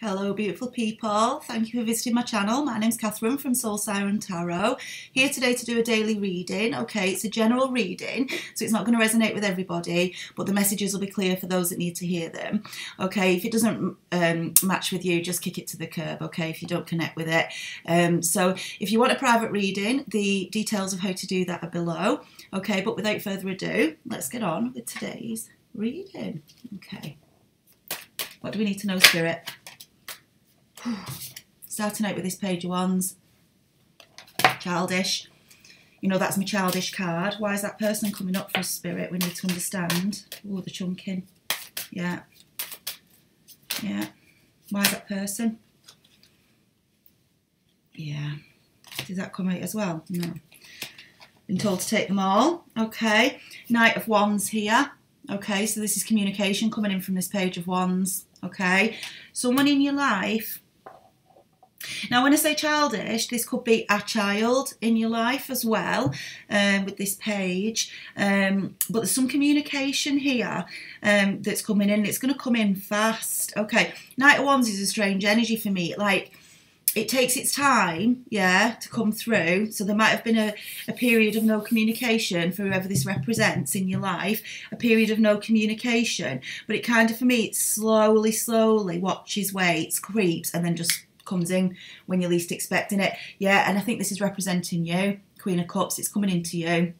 Hello, beautiful people. Thank you for visiting my channel. My name's Catherine from Soul Siren Tarot. Here today to do a daily reading. Okay, it's a general reading, so it's not going to resonate with everybody, but the messages will be clear for those that need to hear them. Okay, if it doesn't um, match with you, just kick it to the curb, okay, if you don't connect with it. Um, so if you want a private reading, the details of how to do that are below. Okay, but without further ado, let's get on with today's reading. Okay. What do we need to know, Spirit? Starting out with this page of wands. Childish. You know, that's my childish card. Why is that person coming up for a spirit? We need to understand. Oh, the chunking. Yeah. Yeah. Why is that person? Yeah. Did that come out as well? No. Been told to take them all. Okay. Knight of Wands here. Okay, so this is communication coming in from this page of Wands. Okay. Someone in your life now, when I say childish, this could be a child in your life as well um, with this page. Um, but there's some communication here um, that's coming in. It's going to come in fast. Okay, Knight of Wands is a strange energy for me. Like, it takes its time, yeah, to come through. So there might have been a, a period of no communication for whoever this represents in your life, a period of no communication. But it kind of, for me, it slowly, slowly watches, waits, creeps, and then just comes in when you're least expecting it. Yeah, and I think this is representing you, Queen of Cups. It's coming into you.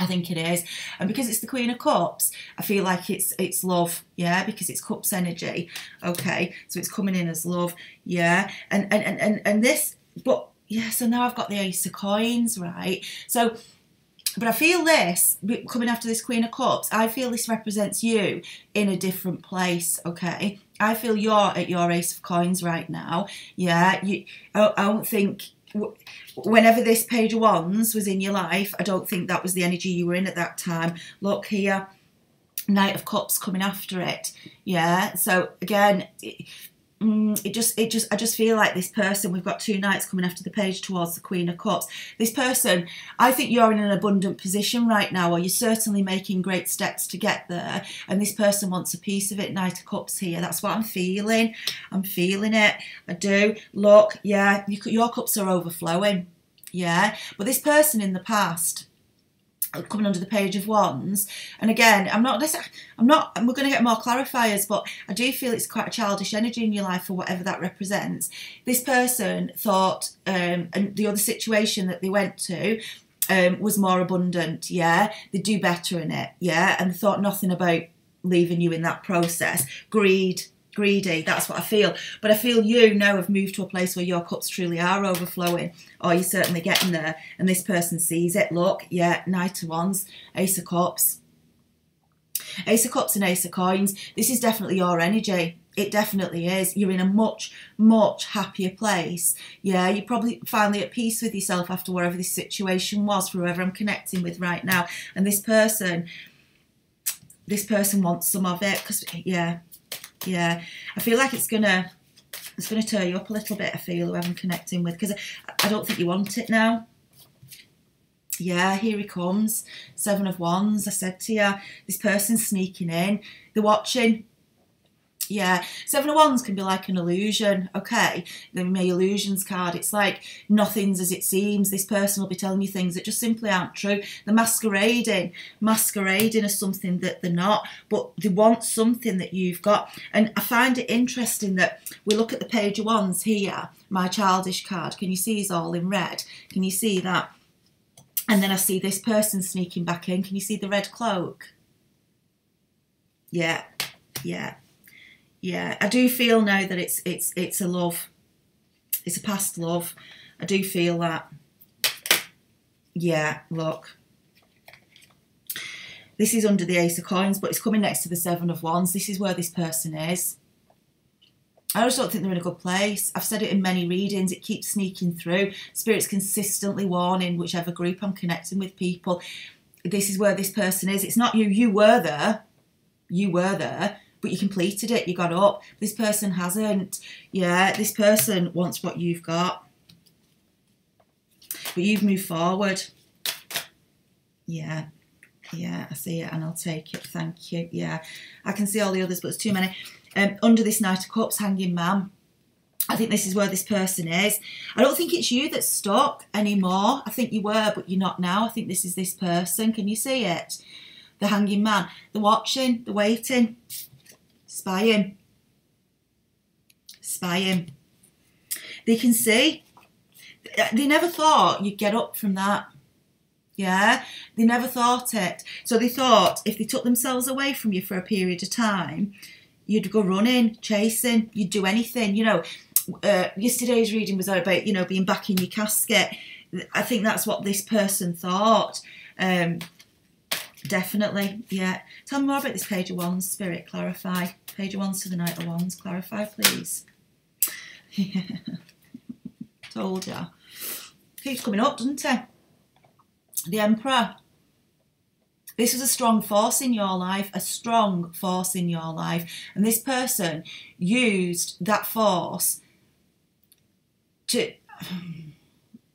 I think it is. And because it's the Queen of Cups, I feel like it's it's love, yeah, because it's cups energy. Okay. So it's coming in as love, yeah. And and and and, and this, but yeah, so now I've got the Ace of Coins, right? So but I feel this coming after this Queen of Cups, I feel this represents you in a different place, okay? I feel you're at your Ace of Coins right now. Yeah, you. I, I don't think whenever this page of wands was in your life, I don't think that was the energy you were in at that time. Look here, Knight of Cups coming after it. Yeah, so again, mm, it just it just I just feel like this person we've got two knights coming after the page towards the Queen of Cups. This person, I think you're in an abundant position right now, or you're certainly making great steps to get there. And this person wants a piece of it. Knight of Cups here. That's what I'm feeling. I'm feeling it. I do. Look, yeah, you, your cups are overflowing. Yeah, but this person in the past coming under the page of wands. And again i'm not i'm not we're going to get more clarifiers but i do feel it's quite a childish energy in your life for whatever that represents. This person thought um, and the other situation that they went to um, was more abundant yeah? They do better in it yeah? And thought nothing about leaving you in that process. Greed greedy. That's what I feel. But I feel you now have moved to a place where your cups truly are overflowing, or you're certainly getting there. And this person sees it. Look, yeah, Knight of Wands, Ace of Cups. Ace of Cups and Ace of Coins. This is definitely your energy. It definitely is. You're in a much, much happier place. Yeah, you're probably finally at peace with yourself after whatever this situation was, for whoever I'm connecting with right now. And this person, this person wants some of it because, yeah, yeah, I feel like it's gonna it's gonna tear you up a little bit. I feel who I'm connecting with because I, I don't think you want it now. Yeah, here he comes. Seven of Wands. I said to you, this person's sneaking in. They're watching. Yeah, Seven of Wands can be like an illusion, okay? The May Illusions card, it's like nothing's as it seems. This person will be telling you things that just simply aren't true. They're masquerading, masquerading as something that they're not, but they want something that you've got. And I find it interesting that we look at the Page of Wands here, my childish card. Can you see he's all in red? Can you see that? And then I see this person sneaking back in. Can you see the red cloak? Yeah, yeah yeah, I do feel now that it's it's it's a love. It's a past love. I do feel that. Yeah, look. This is under the Ace of Coins, but it's coming next to the Seven of Wands. This is where this person is. I just don't think they're in a good place. I've said it in many readings. It keeps sneaking through. Spirit's consistently warning whichever group I'm connecting with people. This is where this person is. It's not you. You were there. You were there but you completed it, you got up. This person hasn't. Yeah, this person wants what you've got. But you've moved forward. Yeah, yeah, I see it and I'll take it. Thank you. Yeah, I can see all the others, but it's too many. um, under this Knight of Cups hanging man. I think this is where this person is. I don't think it's you that's stuck anymore. I think you were, but you're not now. I think this is this person. Can you see it? The hanging man. The watching, the waiting, spying, spying. They can see. They never thought you'd get up from that. Yeah, they never thought it. So they thought if they took themselves away from you for a period of time, you'd go running, chasing, you'd do anything. You know, uh, yesterday's reading was about you know being back in your casket. I think that's what this person thought. Um, definitely, yeah. Tell me more about this page of wands, spirit. Clarify. Page of wands to the knight of wands. Clarify, please. Yeah. Told ya. Keeps coming up, doesn't it? The Emperor. This was a strong force in your life, a strong force in your life. And this person used that force to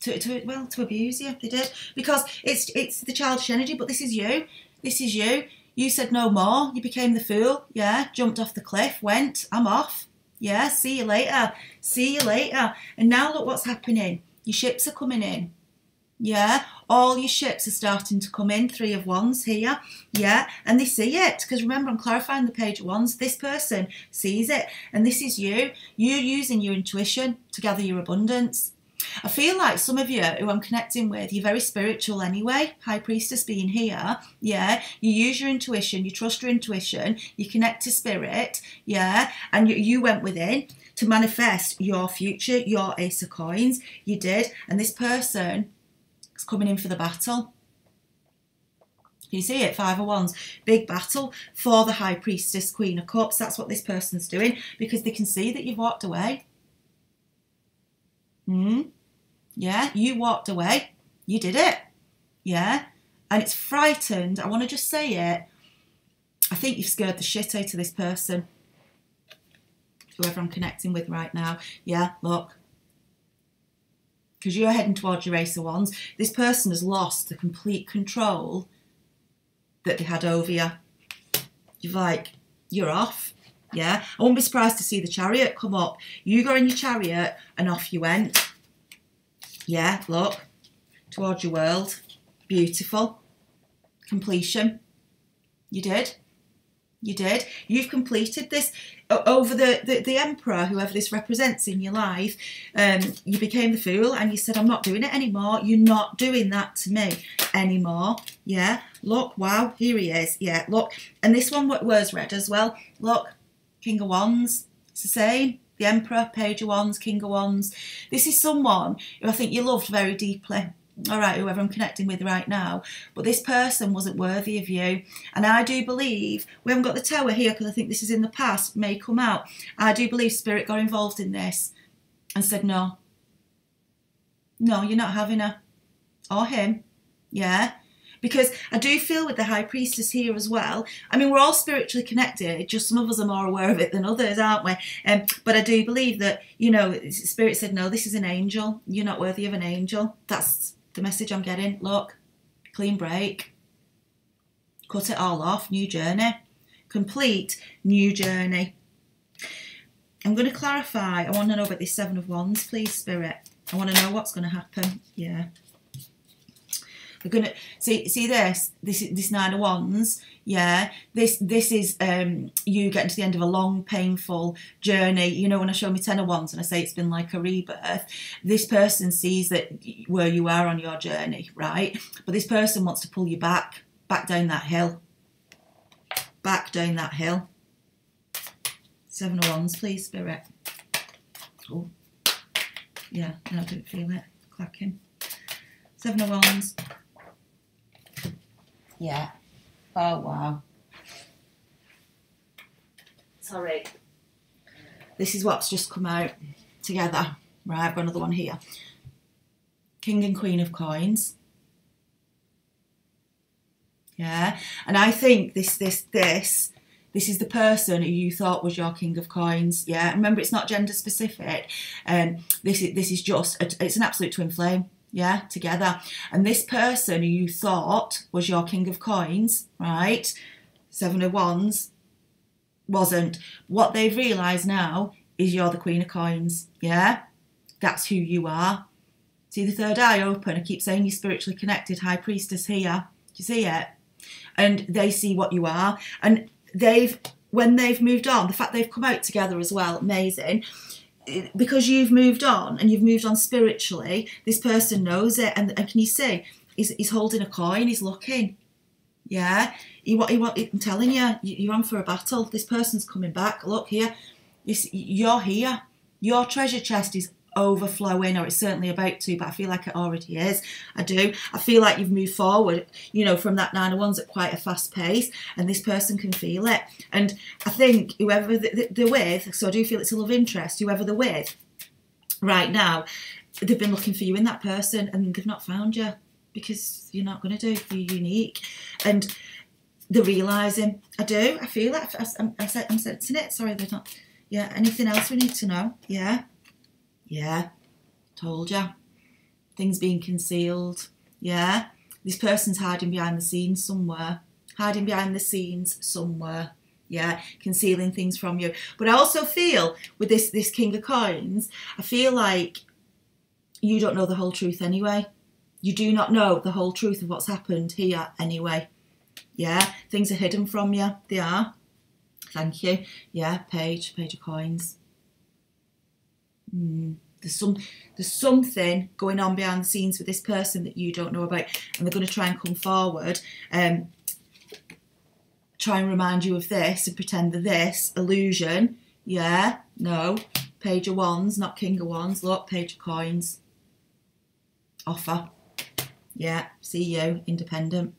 to, to well to abuse you. They did because it's it's the childish energy. But this is you. This is you. You said no more. You became the fool. Yeah, jumped off the cliff. Went. I'm off. Yeah. See you later. See you later. And now look what's happening. Your ships are coming in. Yeah, all your ships are starting to come in, three of wands here. Yeah, and they see it because remember, I'm clarifying the page of wands. This person sees it, and this is you. You're using your intuition to gather your abundance. I feel like some of you who I'm connecting with, you're very spiritual anyway. High Priestess being here, yeah. You use your intuition, you trust your intuition, you connect to spirit, yeah. And you, you went within to manifest your future, your Ace of Coins. You did, and this person is coming in for the battle. You see it, Five of Wands, big battle for the High Priestess, Queen of Cups. That's what this person's doing because they can see that you've walked away. Hmm? Yeah, you walked away. You did it. Yeah? And it's frightened. I want to just say it. I think you've scared the shit out of this person. Whoever I'm connecting with right now. Yeah, look because you're heading towards your Ace of Wands, this person has lost the complete control that they had over you. You're like, you're off. Yeah, I won't be surprised to see the chariot come up. You go in your chariot and off you went. Yeah, look, towards your world. Beautiful. Completion. You did. You did. You've completed this over the, the, the emperor, whoever this represents in your life. Um, you became the fool and you said, I'm not doing it anymore. You're not doing that to me anymore. Yeah. Look, wow, here he is. Yeah, look. And this one was red as well. Look, King of Wands. It's the same. The Emperor, Page of Wands, King of Wands. This is someone who I think you loved very deeply all right, whoever I'm connecting with right now, but this person wasn't worthy of you. And I do believe, we haven't got the tower here because I think this is in the past, may come out. I do believe Spirit got involved in this and said, no. No, you're not having her. Or him. Yeah. Because I do feel with the High Priestess here as well. I mean, we're all spiritually connected, just some of us are more aware of it than others, aren't we? Um, but I do believe that, you know, Spirit said, no, this is an angel. You're not worthy of an angel. That's the message I'm getting. Look, clean break, cut it all off, new journey, complete new journey. I'm going to clarify. I want to know about this Seven of Wands, please, Spirit. I want to know what's going to happen. Yeah. We're gonna see see this this this nine of wands. Yeah, this this is um you getting to the end of a long, painful journey. You know, when I show me ten of wands and I say it's been like a rebirth, this person sees that where you are on your journey, right? But this person wants to pull you back, back down that hill, back down that hill. Seven of wands, please, spirit. Oh, yeah, no, I didn't feel it clacking. Seven of wands. Yeah. Oh, wow. Sorry. This is what's just come out together. Right, I've got another one here. King and Queen of Coins. Yeah, and I think this, this, this, this is the person who you thought was your King of Coins. Yeah, remember it's not gender specific. Um, this is this is just a, it's an absolute twin flame yeah, together. And this person who you thought was your king of coins, right, seven of wands, wasn't. What they've realised now is you're the Queen of Coins. Yeah? That's who you are. See the third eye open. I keep saying you're spiritually connected, High Priestess here. Do you see it? And they see what you are. And they've, when they've moved on, the fact they've come out together as well, amazing. Because you've moved on and you've moved on spiritually, this person knows it. And, and can you see? He's, he's holding a coin, he's looking. Yeah, he, what, he, he, I'm telling you, you're on for a battle. This person's coming back. Look here, you're here. Your treasure chest is overflowing, or it's certainly about to, but I feel like it already is. I do. I feel like you've moved forward, you know, from that nine of wands at quite a fast pace, and this person can feel it. And I think whoever they're with, so I do feel it's a love interest, whoever they're with right now, they've been looking for you in that person and they've not found you because you're not going to do. You're unique. And they're realising, I do, I feel that I, I, I, I'm sensing it. Sorry, they're not. Yeah, anything else we need to know? Yeah. Yeah. Told you. Things being concealed. Yeah. This person's hiding behind the scenes somewhere. Hiding behind the scenes somewhere. Yeah, concealing things from you. But I also feel with this this King of Coins, I feel like you don't know the whole truth anyway. You do not know the whole truth of what's happened here anyway. Yeah, things are hidden from you. They are. Thank you. Yeah, page, page of coins. Mm, there's some there's something going on behind the scenes with this person that you don't know about, and they're going to try and come forward, um, try and remind you of this and pretend that this illusion. Yeah, no, page of wands, not king of wands. Look, page of coins. Offer. Yeah, see you, independent.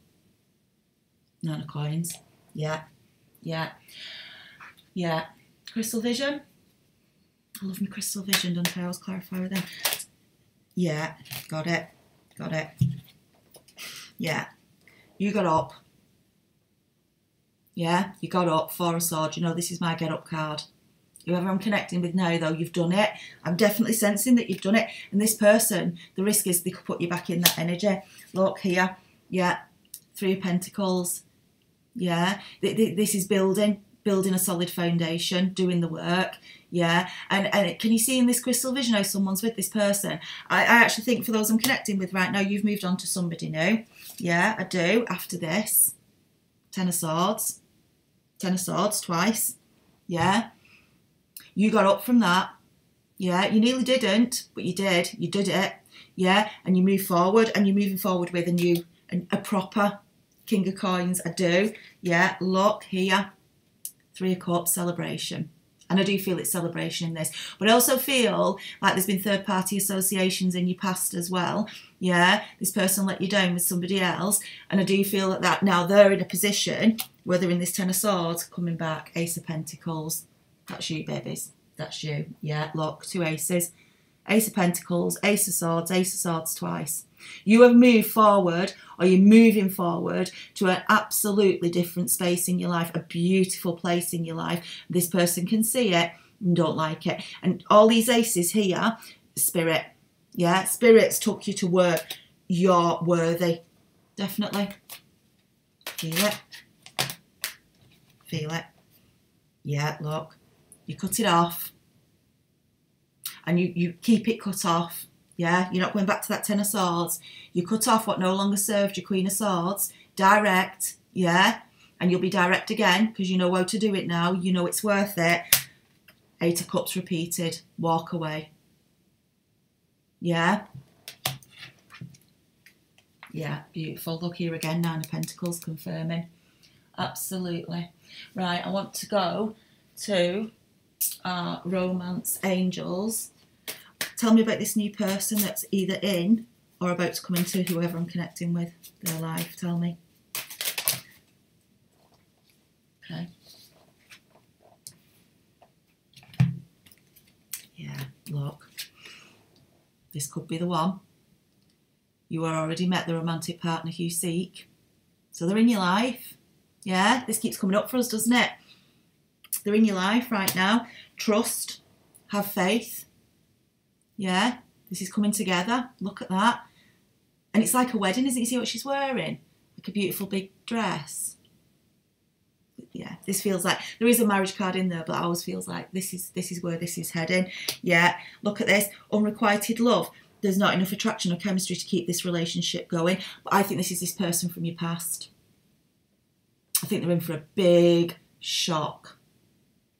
Nine of coins. Yeah, yeah, yeah. Crystal vision. I love my crystal vision, don't I? I always clarify with them. Yeah, got it, got it. Yeah, you got up. Yeah, you got up, for a sword. You know, this is my get up card. Whoever I'm connecting with now, though, you've done it. I'm definitely sensing that you've done it. And this person, the risk is they could put you back in that energy. Look here. Yeah. Three of Pentacles. Yeah. This is building, building a solid foundation, doing the work. Yeah. And, and can you see in this crystal vision how someone's with this person? I, I actually think for those I'm connecting with right now, you've moved on to somebody new. Yeah, I do. After this. Ten of Swords. Ten of Swords twice. Yeah you got up from that. Yeah, you nearly didn't, but you did. You did it. Yeah, and you move forward, and you're moving forward with a new, a proper King of Coins. I do. Yeah, look here, Three of Cups celebration. And I do feel it's celebration in this. But I also feel like there's been third party associations in your past as well. Yeah, this person let you down with somebody else. And I do feel that, that now they're in a position, whether in this Ten of Swords, coming back, Ace of Pentacles, that's you, babies. That's you. Yeah, look, two aces. Ace of Pentacles, Ace of Swords, Ace of Swords twice. You have moved forward, or you're moving forward to an absolutely different space in your life, a beautiful place in your life. This person can see it and don't like it. And all these aces here, spirit. Yeah, spirits took you to work. You're worthy. Definitely. Feel it. Feel it. Yeah, look you cut it off and you, you keep it cut off. Yeah, you're not going back to that Ten of Swords. You cut off what no longer served your Queen of Swords. Direct, yeah, and you'll be direct again because you know how to do it now. You know it's worth it. Eight of Cups repeated. Walk away. Yeah. Yeah, beautiful. Look here again, Nine of Pentacles confirming. Absolutely. Right, I want to go to are romance angels. Tell me about this new person that's either in or about to come into whoever I'm connecting with their life. Tell me. Okay. Yeah, look. This could be the one. You are already met the romantic partner you seek. So they're in your life. Yeah, this keeps coming up for us, doesn't it? They're in your life right now. Trust, have faith. Yeah, this is coming together. Look at that. And it's like a wedding, isn't it? You see what she's wearing? Like a beautiful big dress. yeah, this feels like there is a marriage card in there, but I always feels like this is this is where this is heading. Yeah, look at this unrequited love. There's not enough attraction or chemistry to keep this relationship going. But I think this is this person from your past. I think they're in for a big shock.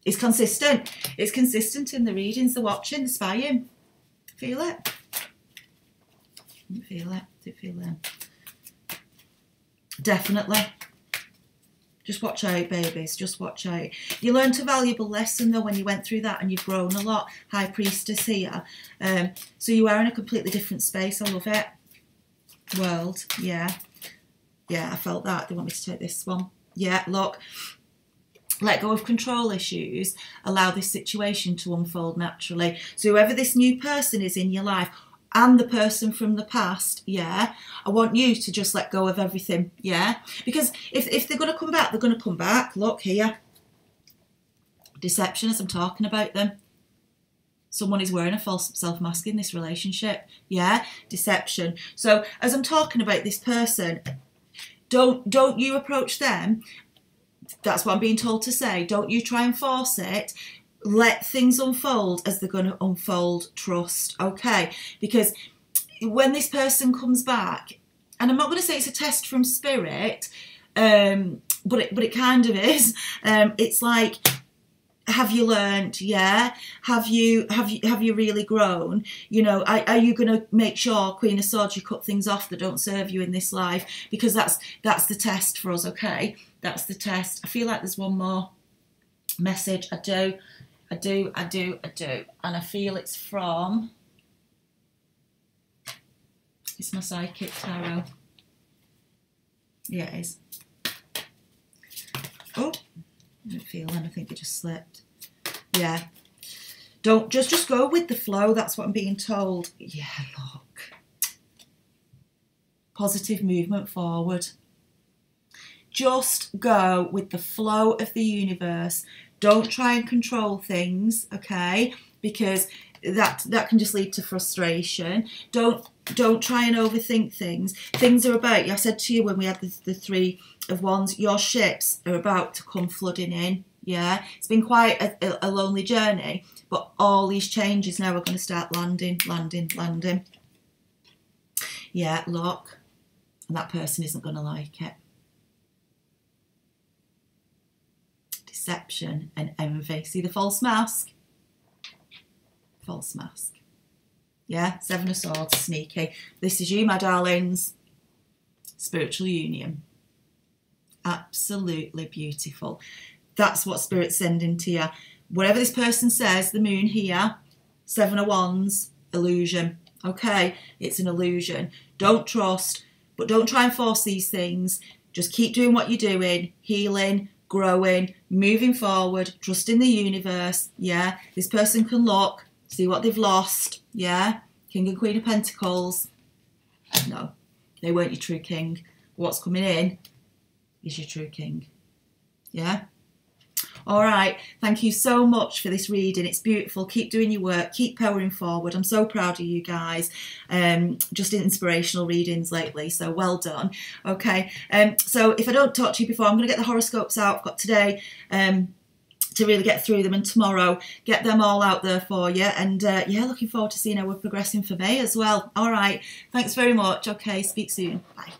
It's consistent. It's consistent in the readings, the watching, the spying. Feel it? Feel it? Do feel it? Definitely. Just watch out, babies. Just watch out. You learned a valuable lesson, though, when you went through that and you've grown a lot. High Priestess here. Um, so you are in a completely different space. I love it. World. Yeah. Yeah, I felt that. They want me to take this one. Yeah, look. Let go of control issues. Allow this situation to unfold naturally. So whoever this new person is in your life, and the person from the past, yeah, I want you to just let go of everything, yeah? Because if, if they're going to come back, they're going to come back. Look here. Deception as I'm talking about them. Someone is wearing a false self-mask in this relationship, yeah? Deception. So as I'm talking about this person, don't don't you approach them that's what I'm being told to say. Don't you try and force it. Let things unfold as they're going to unfold trust okay? Because when this person comes back and i'm not going to say it's a test from spirit um, but it but it kind of is um, it's like have you learned? Yeah. Have you have you have you really grown? You know are, are you going to make sure queen of swords you cut things off that don't serve you in this life? Because that's that's the test for us okay that's the test i feel like there's one more message i do I do, I do, I do. And I feel it's from, it's my psychic tarot. Yeah, it is. Oh, I don't feel anything, it just slipped. Yeah. Don't, just, just go with the flow, that's what I'm being told. Yeah, look. Positive movement forward. Just go with the flow of the universe don't try and control things, okay? Because that that can just lead to frustration. Don't don't try and overthink things. Things are about. you. I said to you when we had the, the three of wands, your ships are about to come flooding in. Yeah, it's been quite a, a lonely journey, but all these changes now are going to start landing, landing, landing. Yeah, look, and that person isn't going to like it. Deception and envy. See the false mask? False mask. Yeah, Seven of Swords, sneaky. This is you, my darlings. Spiritual union. Absolutely beautiful. That's what Spirit's sending to you. Whatever this person says, the moon here, Seven of Wands, illusion. Okay, it's an illusion. Don't trust, but don't try and force these things. Just keep doing what you're doing, healing, growing, moving forward, trusting the universe. Yeah, this person can look, see what they've lost. Yeah, King and Queen of Pentacles. No, they weren't your true king. What's coming in is your true king. Yeah. All right, thank you so much for this reading. It's beautiful. Keep doing your work. Keep powering forward. I'm so proud of you guys. Um, just inspirational readings lately, so well done. Okay, um, so if I don't talk to you before, I'm going to get the horoscopes out. I've got today. Um, to really get through them and tomorrow get them all out there for you and uh, yeah looking forward to seeing how we're progressing for May as well all right thanks very much okay speak soon bye